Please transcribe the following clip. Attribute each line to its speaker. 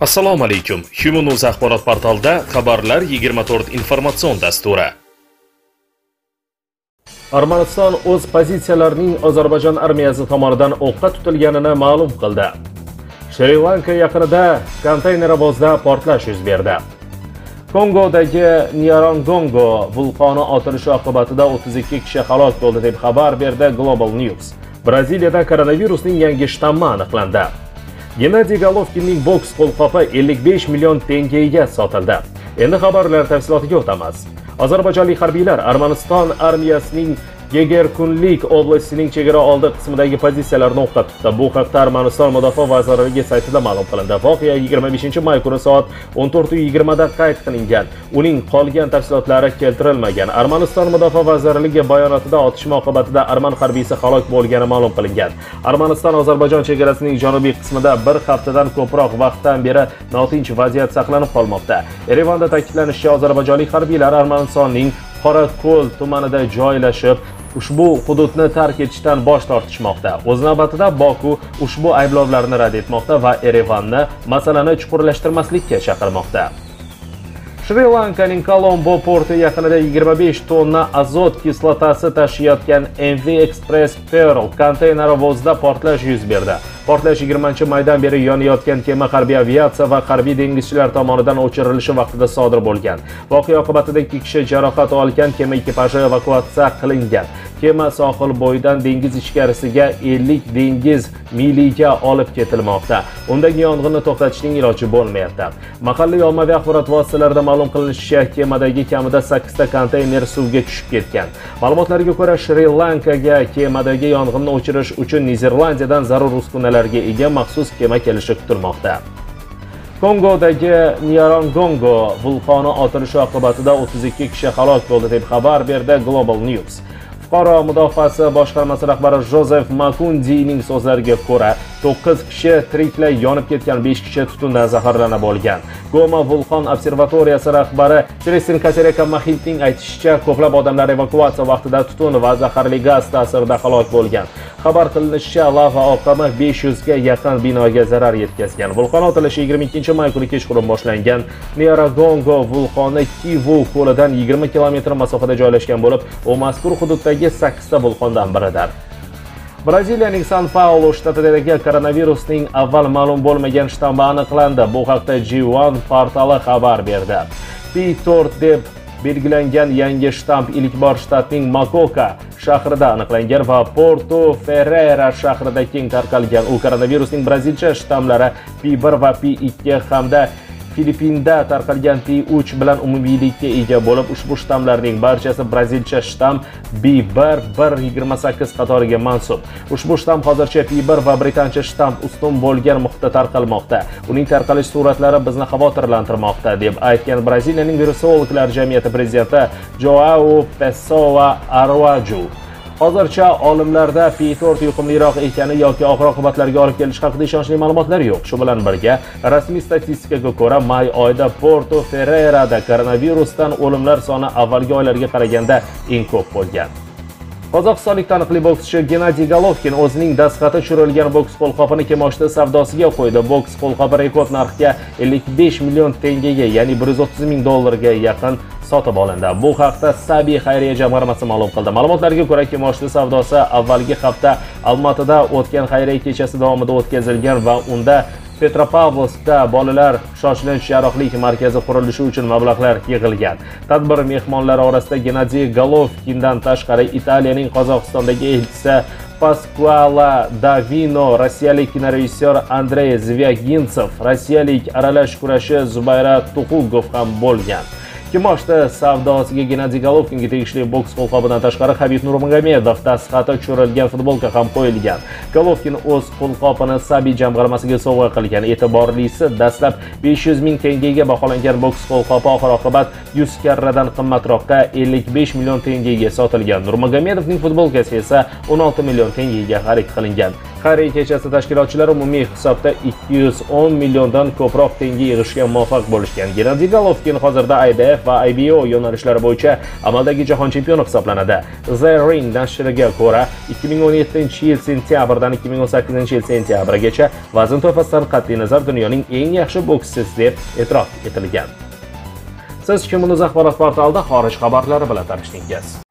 Speaker 1: assalomu alaykum. Human.uz axborot portalida xabarlar 24 informatsion dasturi. Armaniston o'z pozitsiyalarining ozarbayjon armiyasi tomonidan o'qqa tutilganini ma'lum qildi. Shri lanka yaqinida konteynerovozda portlash yuz berdi. Kongodagi nyarangongo vulqoni otilishi oqibatida 32 kishi halok bo'ldi deb xabar berdi global news. Braziliyada koronavirusning yangi shtammi aniqlandi. Gennadiy golovkinning boks qo'lqopi 55 million tengaga sotildi endi xabarlar tafsilotiga o'tamiz ozarbayjonlik harbiylar armaniston armiyasining gegerkunlik oblastining chegara oldi qismidagi pozitsiyalarni o'qqa bu haqda armaniston mudofaa vazirligi saytida ma'lum qilindi. Voqea 25 may kuni soat 14:20 da qayd qilingan. Uning qolgan tafsilotlari keltirilmagan. Armaniston mudofaa vazirligi bayonotida otishma oqibatida arman harbiysi halok bo'lgani ma'lum qilingan. Armaniston ozarbayjon chegarasining janubiy qismida bir haftadan ko'proq vaqtdan beri notinch vaziyat saqlanib qolmoqda. Erevanda ta'kidlanishicha ozarbayjonlik harbiylar armanistonning qorako'l tumanida joylashib ushbu hududni tark etishdan bosh tortishmoqda. O'z navbatida boku ushbu ayblovlarni rad etmoqda va erevanni masalani chuqurlashtirmaslikka chaqirmoqda. Shri lankaning kolombo porti yaqinida 25 tonna azot kislotasi tashiyotgan mv express pearl konteynerovozda portlash yuz berdi. Portlash 20 maydan beri yonayotgan kema harbiy aviatsiya va harbiy dengizchilar tomonidan o'chirilishi vaqtida sodir bo'lgan. Voqea oqibatida 2 kishi jarohat olgan kema ekipaji evakuatsiya qilingan. Kema sohil bo'yidan dengiz ichkarisiga 50 dengiz miliga olib ketilmoqda. Undagi yong'inni to'xtatishning iloji bo'lmayapti. Mahalliy ommaviy axborot vositalarida ma'lum qilinishicha kemadagi kamida 8 ta konteyner suvga tushib ketgan. Ma'lumotlarga ko'ra shri lankaga kemadagi yong'inni o'chirish uchun niderlandiyadan zarur uskunalarga ega maxsus kema kelishi kutilmoqda. Kongodagi Nyarongongo vulqoni otilishi oqibatida 32 kishi halok bo'ldi deb xabar berdi global news. Fuqaro mudofaasi boshqarmasi rahbari jozef makundining so'zlariga ko'ra 9 kishi tiriklay yonib ketgan 5 kishi tutundan zaharlanib olgan. Goma vulqon observatoriyasi rahbari tristin kasereka mahitning aytishicha ko'plab odamlar evakuatsiya vaqtida tutun va zaharli gaz ta'sirida halok bo'lgan. Xabar qilinishicha lava oqimi 500 ga yaqin binoga zarar yetkazgan. Vulqon otilishi 22 may kuni kechqurun boshlangan. Neragongo vulqoni kivu ko'lidan 20 kilometr masofada joylashgan bo'lib u mazkur hududdagi 8 ta vulqondan biridir. Braziliyaning san paulo shtatidagi koronavirusning avval ma'lum bo'lmagan shtammi aniqlandi. Bu haqda g1 portali xabar berdi. P4 deb belgilangan yangi shtamm ilk bor shtatning makoka shahrida aniqlangan va porto ferrera shahrida keng tarqalgan. U koronavirusning brazilcha shtammlari p1 va p2 hamda filippinda tarqalgan p3 bilan umumiylikka ega bo'lib ushbu shtammlarning barchasi brazilcha shtamm B1128 qatoriga mansub. Ushbu shtamm hozircha p1 va britancha shtamm ustun bo'lgan muhitda tarqalmoqda. Uning tarqalish sur'atlari bizni xavotirlantirmoqda deb aytgan braziliyaning virusologlar jamiyati prezidenti joao pessoa araujo. Hozircha olimlarda p4 yuqumliroq ekani yoki og'ir oqibatlarga olib kelishi haqida ishonchli ma'lumotlar yo'q. Shu bilan birga rasmiy statistikaga ko'ra may oyida porto ferrerada koronavirusdan o'limlar soni avvalgi oylarga qaraganda eng ko'p bo'lgan. Qozog'istonlik taniqli bokschi gennadiy golovkin o'zining dastxati tushirilgan boks qo'lqopini kimoshdi savdosiga qo'ydi. Boks qo'lqopi rekord narxga 55 million tengaga ya'ni 130 ming dollarga yaqin sotib olindi. Bu haqda sabi xayriya jamg'armasi ma'lum qildi. Ma'lumotlarga ko'ra kimoshdi savdosi avvalgi hafta almatida o'tgan xayriya kechasi davomida o'tkazilgan va unda petropavlovskda bolalar shoshilinch jarrohlik markazi qurilishi uchun mablag'lar yig'ilgan. Tadbir mehmonlari orasida gennadiy golovkindan tashqari italiyaning qozog'istondagi elchisi pasquala davino rossiyalik kinorejissyor andrey zvyagintsev rossiyalik aralash kurashi zubayra tuxugov ham bo'lgan. Kimoshdi savdosiga gennadiy golovkinga tegishli boks qo'lqobidan tashqari habib nurmagomedov dastxati tushirilgan futbolka ham qo'yilgan. Golovkin o'z qo'lqopini sabiy jamg'armasiga sovg'a qilgan. E'tiborlisi dastlab 500 ming tengaga baholangan boks qo'lqopi oxir oqibat 100 karradan qimmatroqqa 55 million tengaga sotilgan. Nurmagomedovning futbolkasi esa 16 million tengaga xarid qilingan. Xayriya kechasi tashkilotchilari umumiy hisobda 210 milliondan ko'proq tenga yig'ishga muvaffaq bo'lishgan. Gennadiy golovkin hozirda idf va IBO yo'nalishlari bo'yicha amaldagi jahon chempioni hisoblanadi. The Ring nashriga ko'ra 2017 yil sentyabrda 2017-yil 2018-yil sentyabrigacha vazn toifasidan qat'iy nazar dunyoning eng yaxshi bokschisi deb e'tirof etilgan. Siz Kimniz axborot portalida xorij xabarlari bilan tanishdingiz.